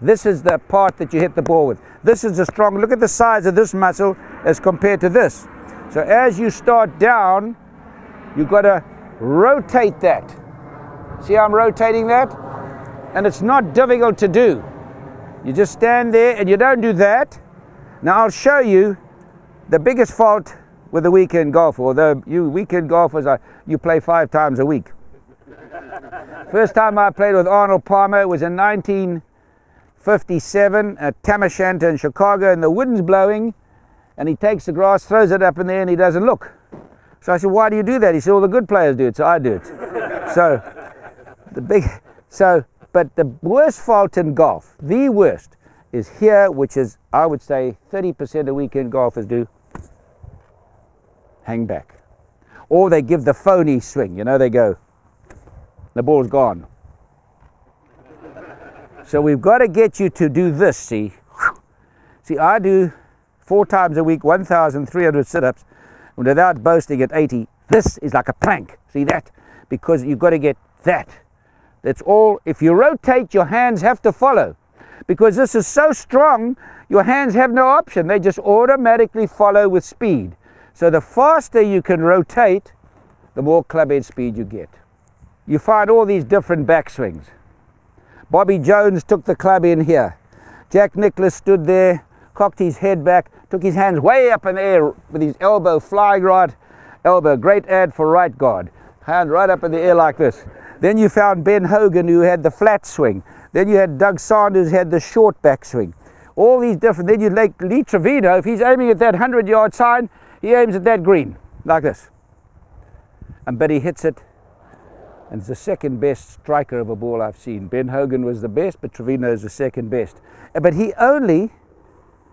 This is the part that you hit the ball with. This is the strong, look at the size of this muscle as compared to this. So as you start down, you've got to rotate that. See how I'm rotating that? And it's not difficult to do. You just stand there and you don't do that. Now I'll show you the biggest fault with the weekend golfer, although you weekend golfers are you play five times a week. First time I played with Arnold Palmer was in 1957 at Tam O'Shanter in Chicago, and the wind's blowing, and he takes the grass, throws it up in the air, and he doesn't look. So I said, "Why do you do that?" He said, "All the good players do it, so I do it." so the big, so but the worst fault in golf, the worst, is here, which is I would say 30% of weekend golfers do hang back. Or they give the phony swing, you know, they go, the ball's gone. So we've got to get you to do this, see. See, I do four times a week, 1,300 sit-ups, and without boasting at 80. This is like a plank, see that? Because you've got to get that. That's all. If you rotate, your hands have to follow. Because this is so strong, your hands have no option. They just automatically follow with speed. So the faster you can rotate, the more clubhead speed you get. You find all these different backswings. Bobby Jones took the club in here. Jack Nicklaus stood there, cocked his head back, took his hands way up in the air with his elbow flying right elbow. Great ad for right guard. Hand right up in the air like this. Then you found Ben Hogan who had the flat swing. Then you had Doug Sanders who had the short back swing. All these different. Then you like Lee Trevino, if he's aiming at that 100 yard sign, he aims at that green, like this. And but he hits it, and the second best striker of a ball I've seen. Ben Hogan was the best, but Trevino is the second best. Uh, but he only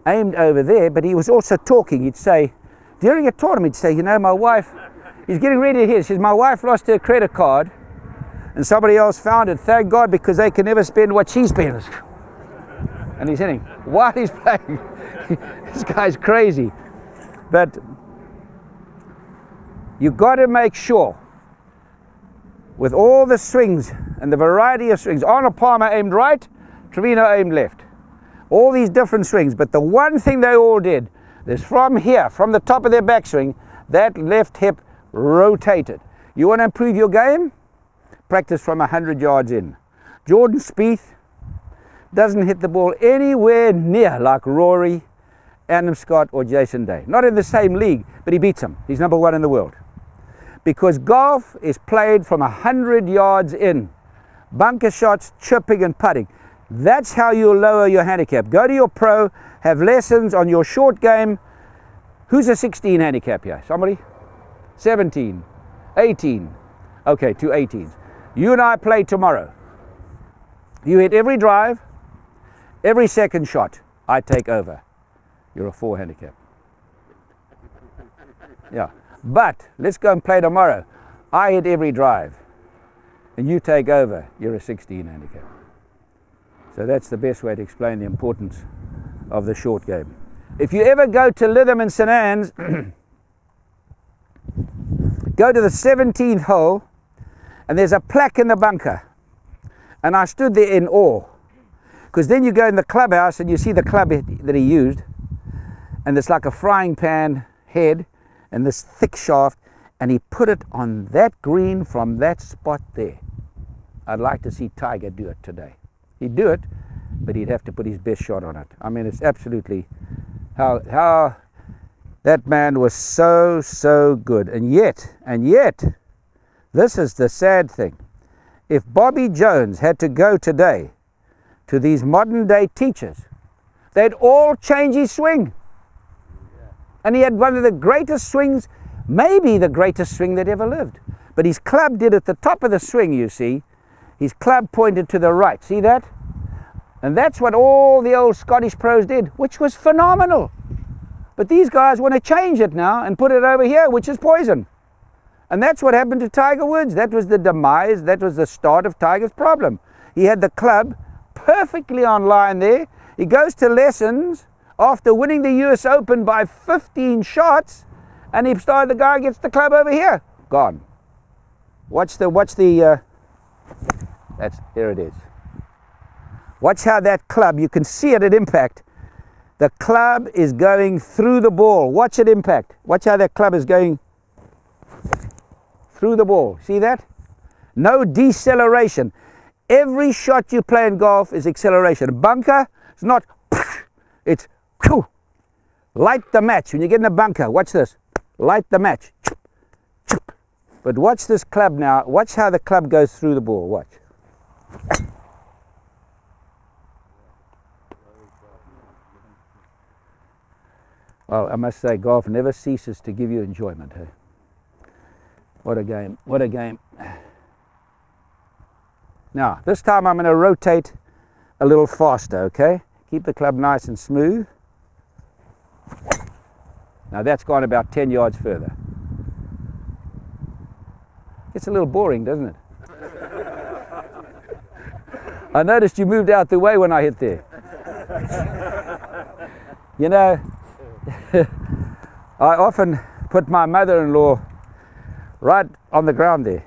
aimed over there, but he was also talking. He'd say, during a tournament, he'd say, you know, my wife, he's getting ready to hit. He says, my wife lost her credit card, and somebody else found it. Thank God, because they can never spend what she spends. And he's hitting while he's playing. this guy's crazy. But you've got to make sure with all the swings and the variety of swings. Arnold Palmer aimed right, Trevino aimed left. All these different swings, but the one thing they all did is from here, from the top of their backswing, that left hip rotated. You want to improve your game? Practice from 100 yards in. Jordan Spieth doesn't hit the ball anywhere near like Rory, Adam Scott, or Jason Day. Not in the same league, but he beats them. He's number one in the world because golf is played from 100 yards in. Bunker shots, chipping and putting. That's how you'll lower your handicap. Go to your pro, have lessons on your short game. Who's a 16 handicap here? Somebody? 17, 18. Okay, two 18s. You and I play tomorrow. You hit every drive, every second shot. I take over. You're a four handicap. Yeah. But let's go and play tomorrow. I hit every drive, and you take over. You're a 16 handicap. So that's the best way to explain the importance of the short game. If you ever go to Lytham and St Anne's, go to the 17th hole, and there's a plaque in the bunker. And I stood there in awe. Because then you go in the clubhouse and you see the club that he used, and it's like a frying pan head, and this thick shaft, and he put it on that green from that spot there. I'd like to see Tiger do it today. He'd do it, but he'd have to put his best shot on it. I mean, it's absolutely how how that man was so so good, and yet and yet, this is the sad thing. If Bobby Jones had to go today to these modern day teachers, they'd all change his swing. And he had one of the greatest swings, maybe the greatest swing that ever lived. But his club did at the top of the swing, you see. His club pointed to the right. See that? And that's what all the old Scottish pros did, which was phenomenal. But these guys want to change it now and put it over here, which is poison. And that's what happened to Tiger Woods. That was the demise, that was the start of Tiger's problem. He had the club perfectly on line there. He goes to lessons after winning the US Open by 15 shots, and he started the guy gets the club over here. Gone. Watch the, watch the, uh, that's, here it is. Watch how that club, you can see it at impact. The club is going through the ball. Watch it impact. Watch how that club is going through the ball. See that? No deceleration. Every shot you play in golf is acceleration. bunker, it's not, it's light the match. When you get in a bunker, watch this. Light the match. But watch this club now. Watch how the club goes through the ball. Watch. Well, I must say, golf never ceases to give you enjoyment. Hey? What a game. What a game. Now, this time I'm going to rotate a little faster, okay? Keep the club nice and smooth. Now that's gone about 10 yards further. It's a little boring, doesn't it? I noticed you moved out the way when I hit there. you know, I often put my mother-in-law right on the ground there.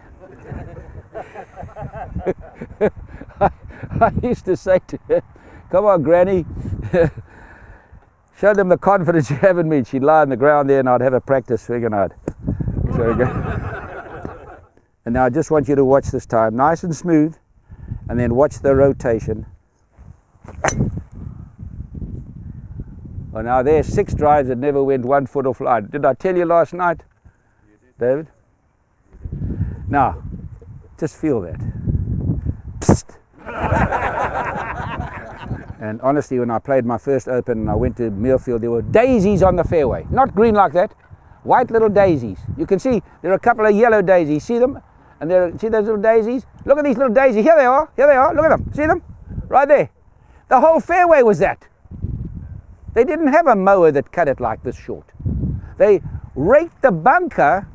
I, I, used to say to her, come on, Granny, show them the confidence you have in me. She'd lie on the ground there and I'd have a practice swing and I'd. So and now I just want you to watch this time, nice and smooth, and then watch the rotation. Well, oh, now there's six drives that never went one foot off line. Did I tell you last night, David? Now, just feel that. and honestly, when I played my first Open and I went to Muirfield, there were daisies on the fairway. Not green like that, white little daisies. You can see there are a couple of yellow daisies. See them? And there, see those little daisies? Look at these little daisies. Here they are. Here they are. Look at them. See them? Right there. The whole fairway was that. They didn't have a mower that cut it like this short. They raked the bunker.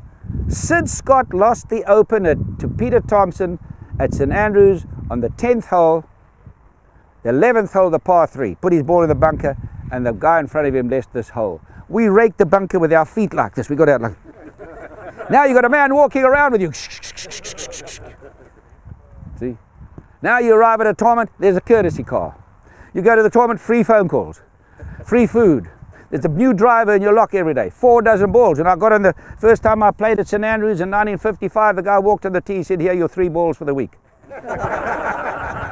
Syd Scott lost the Open at, to Peter Thomson at St Andrews on the 10th hole, the 11th hole, the par 3. Put his ball in the bunker, and the guy in front of him left this hole. We raked the bunker with our feet like this. We got out like. now you got a man walking around with you. See? Now you arrive at a tournament, there's a courtesy car. You go to the tournament, free phone calls, free food. There's a new driver in your lock every day, four dozen balls. And I got on the first time I played at St Andrews in 1955, the guy walked on the tee, said, Here, your three balls for the week.